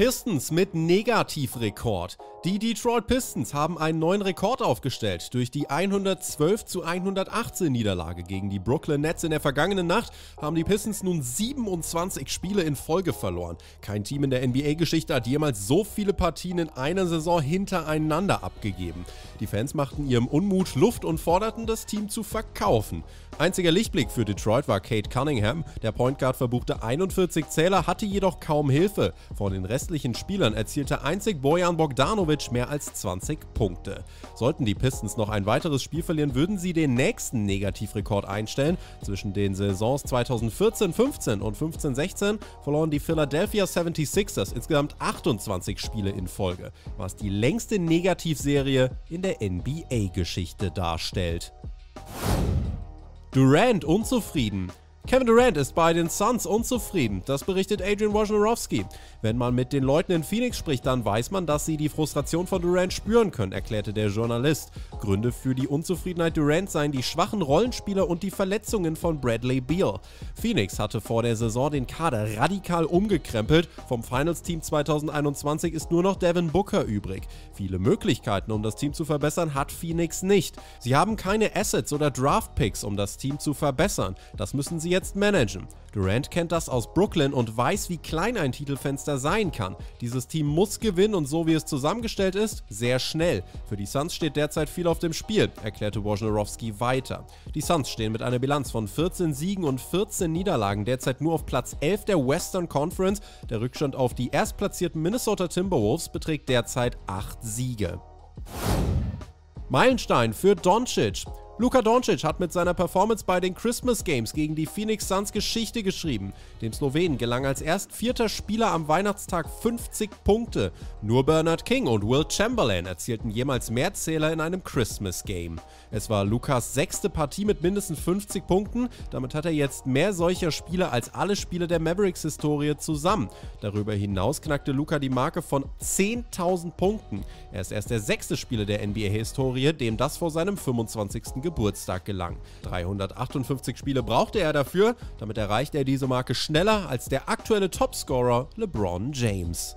Pistons mit Negativrekord. Die Detroit Pistons haben einen neuen Rekord aufgestellt. Durch die 112 zu 118 Niederlage gegen die Brooklyn Nets in der vergangenen Nacht haben die Pistons nun 27 Spiele in Folge verloren. Kein Team in der NBA-Geschichte hat jemals so viele Partien in einer Saison hintereinander abgegeben. Die Fans machten ihrem Unmut Luft und forderten das Team zu verkaufen. Einziger Lichtblick für Detroit war Kate Cunningham. Der Point Guard verbuchte 41 Zähler, hatte jedoch kaum Hilfe. Von den restlichen Spielern erzielte einzig Bojan Bogdanovic mehr als 20 Punkte. Sollten die Pistons noch ein weiteres Spiel verlieren, würden sie den nächsten Negativrekord einstellen. Zwischen den Saisons 2014-15 und 15-16 verloren die Philadelphia 76ers insgesamt 28 Spiele in Folge, was die längste Negativserie in der NBA-Geschichte darstellt. Durant unzufrieden. Kevin Durant ist bei den Suns unzufrieden, das berichtet Adrian Wojnarowski. Wenn man mit den Leuten in Phoenix spricht, dann weiß man, dass sie die Frustration von Durant spüren können, erklärte der Journalist. Gründe für die Unzufriedenheit Durant seien die schwachen Rollenspieler und die Verletzungen von Bradley Beal. Phoenix hatte vor der Saison den Kader radikal umgekrempelt. Vom Finals-Team 2021 ist nur noch Devin Booker übrig. Viele Möglichkeiten, um das Team zu verbessern, hat Phoenix nicht. Sie haben keine Assets oder Draft-Picks, um das Team zu verbessern. Das müssen sie jetzt managen. Durant kennt das aus Brooklyn und weiß, wie klein ein Titelfenster sein kann. Dieses Team muss gewinnen und so wie es zusammengestellt ist, sehr schnell. Für die Suns steht derzeit viel auf dem Spiel, erklärte Wojnarowski weiter. Die Suns stehen mit einer Bilanz von 14 Siegen und 14 Niederlagen derzeit nur auf Platz 11 der Western Conference. Der Rückstand auf die erstplatzierten Minnesota Timberwolves beträgt derzeit 8 Siege. Meilenstein für Doncic. Luka Doncic hat mit seiner Performance bei den Christmas Games gegen die Phoenix Suns Geschichte geschrieben. Dem Slowenen gelang als erst vierter Spieler am Weihnachtstag 50 Punkte. Nur Bernard King und Will Chamberlain erzielten jemals mehr Zähler in einem Christmas Game. Es war Lukas sechste Partie mit mindestens 50 Punkten. Damit hat er jetzt mehr solcher Spiele als alle Spiele der Mavericks-Historie zusammen. Darüber hinaus knackte Luca die Marke von 10.000 Punkten. Er ist erst der sechste Spieler der NBA-Historie, dem das vor seinem 25. Geburtstag Geburtstag gelang. 358 Spiele brauchte er dafür, damit erreichte er diese Marke schneller als der aktuelle Topscorer LeBron James.